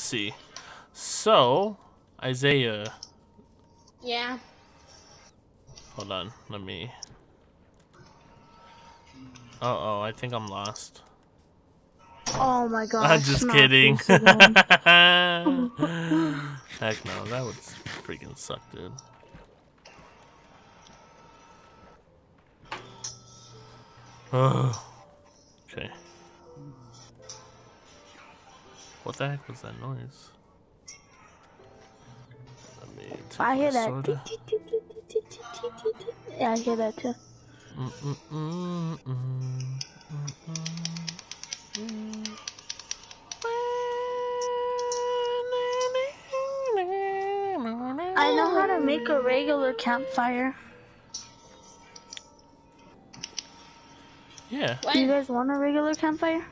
see. So, Isaiah, Yeah. hold on. Let me. Uh oh, I think I'm lost. Oh my god. I'm just kidding. Heck no, that would freaking suck, dude. Oh. Okay. What the heck was that noise? I hear that. Yeah, I hear that too. I know how to make a regular campfire. Yeah, Do you guys want a regular campfire?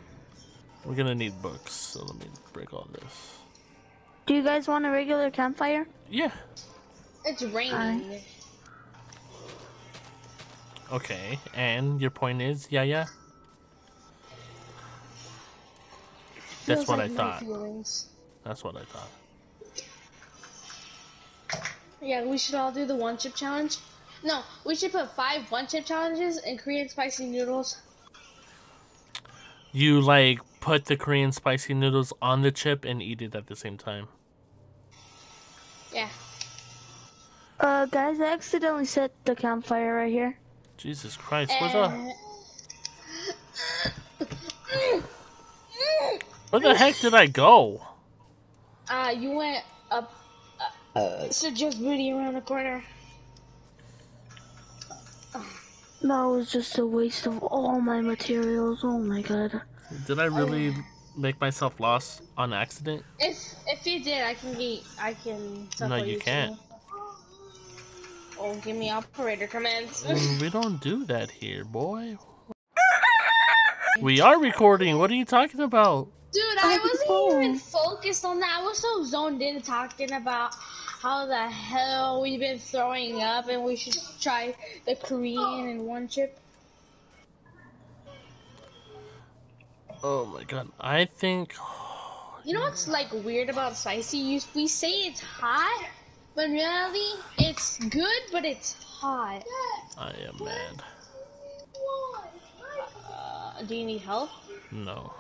we're gonna need books, so let me break all this. Do you guys want a regular campfire? Yeah. It's raining. Okay, and your point is, yeah, yeah. That's Feels what like I thought. feelings. That's what I thought. Yeah, we should all do the one chip challenge. No, we should put five one chip challenges and Korean spicy noodles. You like put the Korean spicy noodles on the chip and eat it at the same time. Yeah. Uh, guys, I accidentally set the campfire right here. Jesus Christ, where's the Uh, where the heck did I go? uh, you went up. Uh, so just booty around the corner. That was just a waste of all my materials. Oh my god. Did I really make myself lost on accident? If if you did, I can be I can. No, support you can't. too. Oh, give me operator commands. Mm, we don't do that here, boy. We are recording. What are you talking about? Dude, I I wasn't even focused on that. I was so zoned in talking about how the hell we've been throwing up and we should try the Korean and one chip. Oh my god. I think You know what's like weird about spicy? You, we say it's hot, but really it's good, but it's hot. I am mad. Uh, do you need help? No.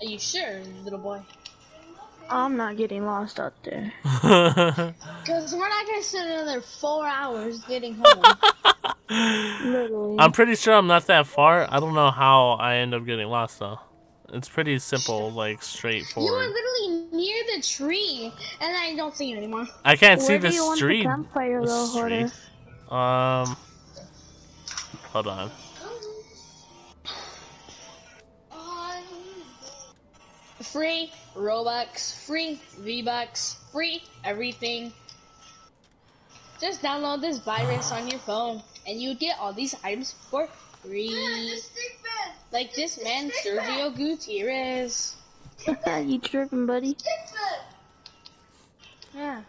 Are you sure, little boy? I'm not getting lost out there. Because we're not gonna sit another four hours getting home. Literally. I'm pretty sure I'm not that far. I don't know how I end up getting lost though. It's pretty simple, like straightforward. you were straightforward. literally near the tree, and I don't see you anymore. I can't see Where the do you want street. the campfire the though, street. Um, hold on. Free Robux, free V-Bucks, free everything. Just download this virus on your phone, and you get all these items for free. Like this man, Sergio Gutierrez. you tripping, buddy? Yeah.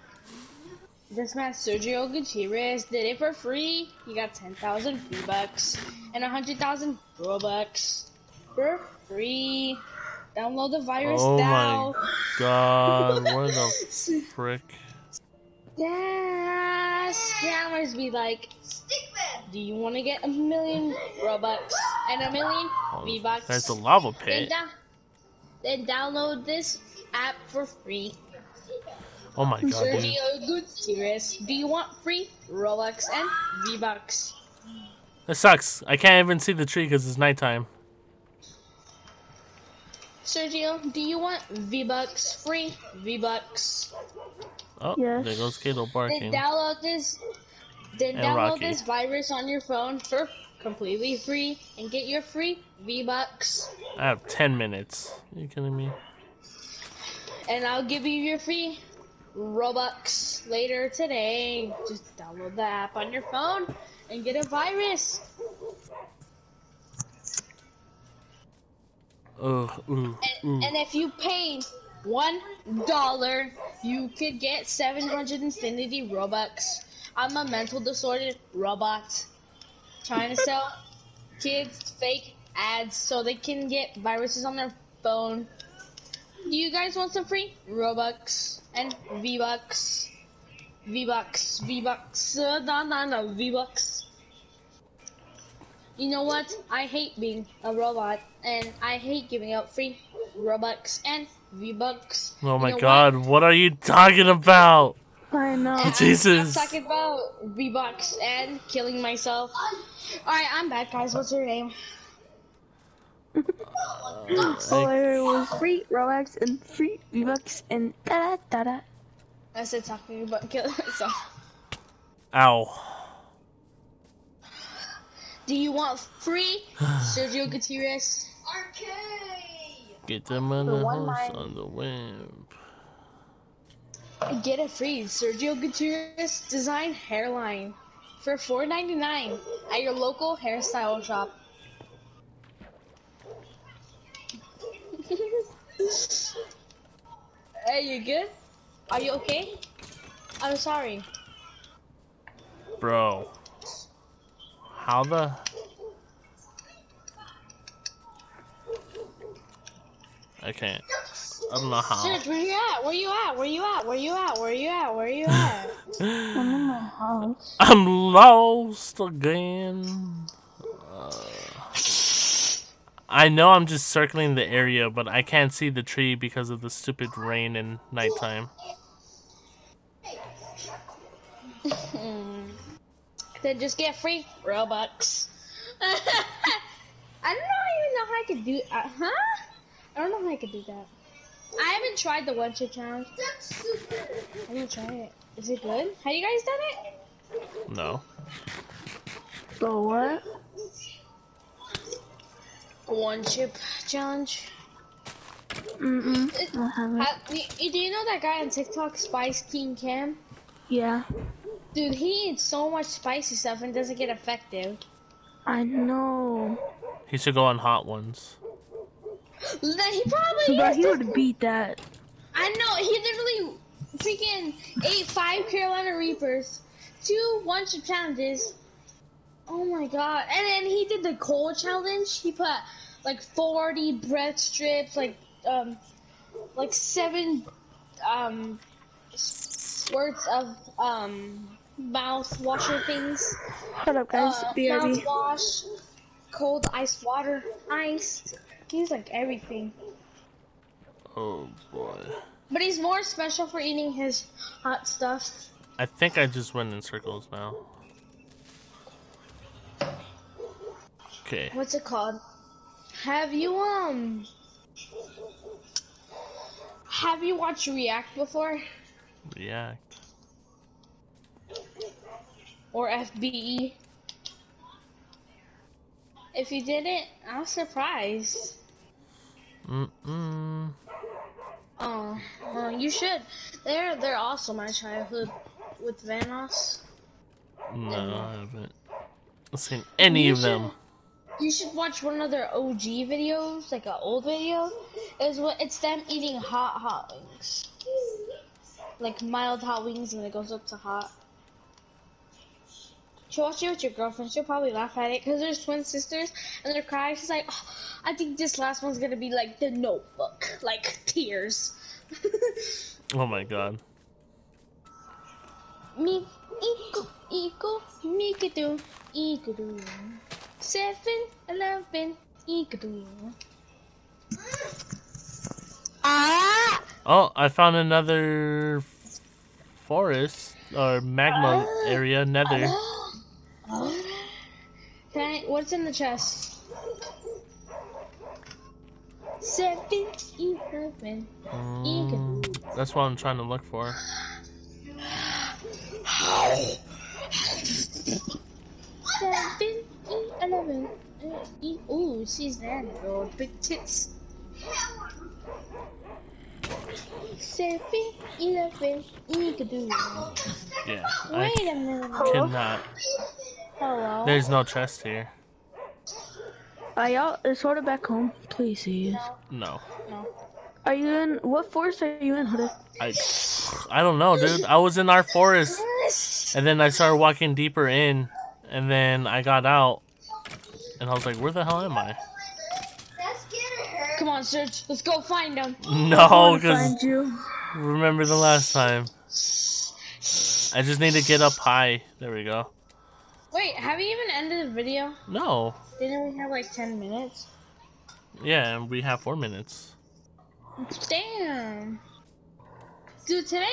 This man, Sergio Gutierrez, did it for free. He got 10,000 V-Bucks and 100,000 Robux for free. Download the virus Oh now. my god, what the frick? Yeah, scammers be like, do you want to get a million Robux and a million Oh, V-Bucks? There's a lava pit. then download this app for free. Oh my god, dude. Sergio Gutierrez, do you want free Robux and V-Bucks? That sucks. I can't even see the tree because it's nighttime. Sergio, do you want V-Bucks, free V-Bucks? Oh, Yes. there goes Kato Then barking. download this. Then And download Rocky. this virus on your phone for completely free and get your free V-Bucks. I have 10 minutes. you kidding me? And I'll give you your free Robux later today. Just download the app on your phone and get a virus. Ooh, ooh. And, and if you pay one dollar, you could get 700 infinity Robux. I'm a mental disordered robot trying to sell kids fake ads so they can get viruses on their phone. Do you guys want some free Robux and V-Bucks? V-Bucks, V-Bucks, uh, no, no, no, V-Bucks. You know what? I hate being a robot, and I hate giving out free Robux and V-Bucks. Oh my You know god, what? are you talking about? I know. I'm- Jesus. I'm talking about V-Bucks and killing myself. Alright, I'm back, guys. What's your name? All I heard was free Robux and free V-Bucks and da da da. I said talking about killing myself. Ow. Do you want free Sergio Gutierrez? Get them on The the one horse line- on the web. Get a free Sergio Gutierrez design hairline for $4.99 at your local hairstyle shop. hey, you good? Are you okay? I'm sorry. Bro. How the... I can't. I don't know how. Serge, where you at? Where you at? Where you at? Where you at? Where you at? Where you at? I'm in my house. I'm lost again. Uh, I know I'm just circling the area, but I can't see the tree because of the stupid rain and nighttime. then just get free Robux. I don't even know how I could do. Uh, huh? I don't know how I could do that. I haven't tried the one chip challenge. I'm gonna try it. Is it good? Have you guys done it? No. So what? One chip challenge. Mm-mm. I haven't. Ha- y- do you know that guy on TikTok, Spice King Cam? Yeah. Dude, he eats so much spicy stuff and doesn't get effective. I know. He should go on Hot Ones. Then he probably But he would beat that. I know he literally freaking ate five Carolina Reapers, two one chip challenges. Oh my god! And then he did the cold challenge. He put like forty bread strips, like um, like seven um squirts of um mouth washer things. Shut up, guys. Uh, BRB. mouthwash, cold ice water, ice. He's like everything. Oh boy. But he's more special for eating his hot stuff. I think I just went in circles now. Okay. What's it called? Have you um have you watched React before? React. Or FBE? If you didn't, I'm surprised. Mm-mm. Oh, well, you should. They're they're also my childhood with Vanos. No, I haven't seen any of them. You should watch one of their OG videos, like an old video. Is what it's them eating hot hot wings, like mild hot wings, and it goes up to hot. You watch it with your girlfriend. She'll probably laugh at it because there's twin sisters and they're crying. She's like, oh, I think this last one's gonna be like the Notebook, like tears. Oh my god. Me, equal, equal, it do, equal do. Seven, eleven, equal do. Ah! Oh, I found another forest or magma area, nether. Can I, what's in the chest? Seven, eleven, Mm, that's what I'm trying to look for. seven, eleven. Ooh, she's that girl. Big tits. Seven, eleven. Yeah, Wait a minute. cannot. Hello. There's no chest here. Uh, y'all, is Hoda back home? Please. No. No. Are you in, what forest are you in, Hoda? I, I don't know, dude. I was in our forest, and then I started walking deeper in, and then I got out, and I was like, "Where the hell am I?" Come on, Serge. Let's go find him. No, because remember the last time. I just need to get up high. There we go. Wait, have you even ended the video? No. Didn't we have like 10 minutes? Yeah, and we have four minutes. Damn. Dude, today,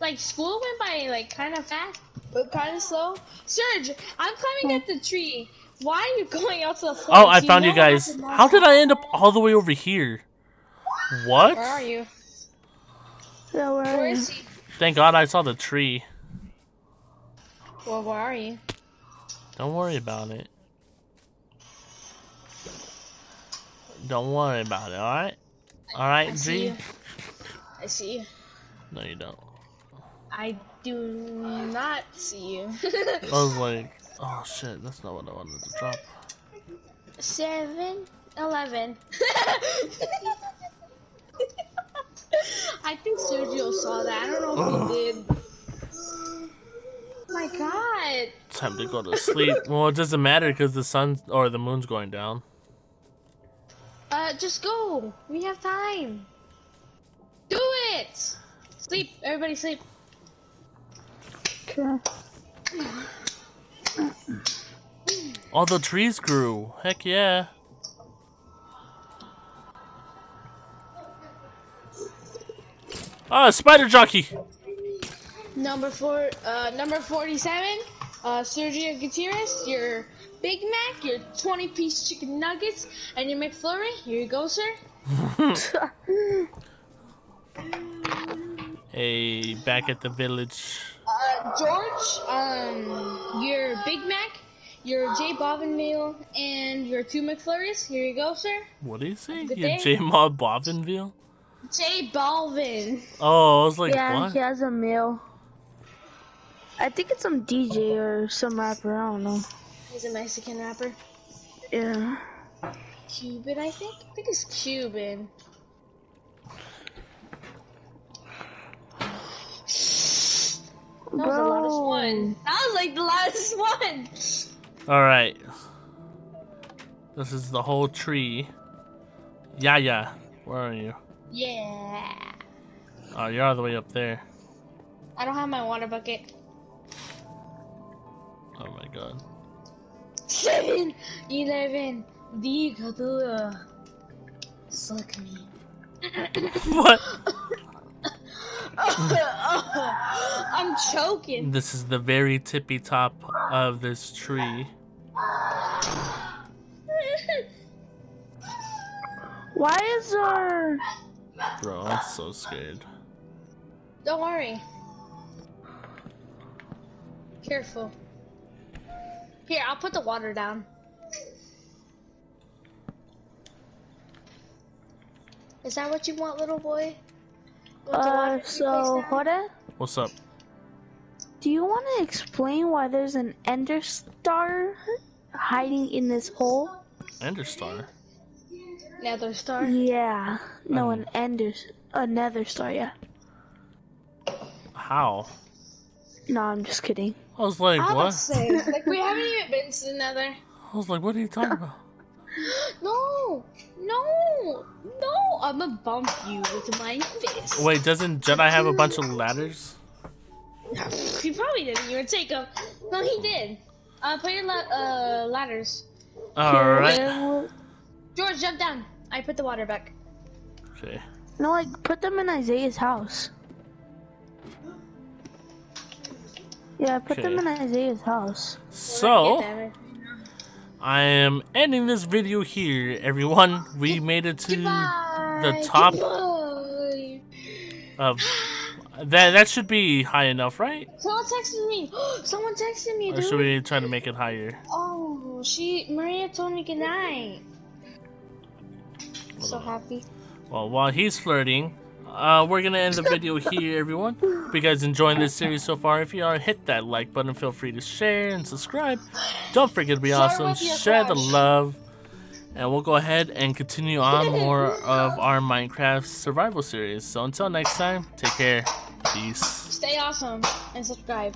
like, school went by, like, kind of fast, but kind of slow. Serge, I'm climbing up the tree. Why are you going out to the floor? Oh, I Do found you know guys. How did I end up all the way over here? What? Where are you? Yeah, where Where are you? is he? Thank God I saw the tree. Well, where are you? Don't worry about it. Don't worry about it, alright? Alright, see you. I see you. No, you don't. I do not see you. I was like, oh shit, that's not what I wanted to drop. Seven, eleven. I think Sergio saw that. I don't know if he did. My god. Time to go to sleep. well, it doesn't matter because the sun or the moon's going down. Uh, just go. We have time. Do it. Sleep. Everybody sleep. Okay. All the trees grew. Heck yeah. Ah, spider jockey. Number four, uh, number forty-seven. Uh, Sergio Gutierrez, your Big Mac, your twenty-piece chicken nuggets, and your McFlurry. Here you go, sir. Hey, back at the village. Uh, George, um, your Big Mac, your J Bobbin meal, and your two McFlurries. Here you go, sir. What do you say? Good You day. J Mob Bobbinville? J Balvin. Oh, I was like, yeah, what? he has a meal. I think it's some DJ or some rapper. I don't know. He's a Mexican rapper. Yeah. Cuban, I think. I think it's Cuban. That was the loudest one. That was like the loudest one. Alright. This is the whole tree. Yeah, yeah. Where are you? Yeah. Oh, you're all the way up there. I don't have my water bucket. My god. Seven, eleven, dictatura. Suck me. what? I'm choking. This is the very tippy top of this tree. Why is our Bro, I'm so scared. Don't worry. Careful. Here, I'll put the water down. Is that what you want, little boy? Want uh? to be placed So down? What's up? Do you want to explain why there's an ender star hiding in this hole? Ender star? Nether star. Yeah. No, Um, an ender, a nether star. Yeah. How? No, I'm just kidding. I was like, I was what? to say, like we haven't even been to the Nether. I was like, what are you talking about? No, no, no! I'm gonna bump you with my fist. Wait, doesn't Jedi have a bunch of ladders? He probably didn't even take them. No, he did. Uh, put your la- uh, ladders. Alright. Here, George, jump down. I put the water back. Okay. No, like put them in Isaiah's house. Yeah, put them in Isaiah's house. So, I am ending this video here, everyone. We made it to Goodbye. top- Goodbye. of that. That should be high enough, right? Someone texted me. Someone texted me, Or dude. should we try to make it higher? Oh, she Maria told me good night. So happy. Well, while he's flirting, uh, we're gonna end the video here, everyone. If you guys enjoying this series so far, if you are, hit that like button. Feel free to share and subscribe. Don't forget to be awesome. Share the love, and we'll go ahead and continue on more of our Minecraft survival series. So until next time, take care. Peace. Stay awesome and subscribe.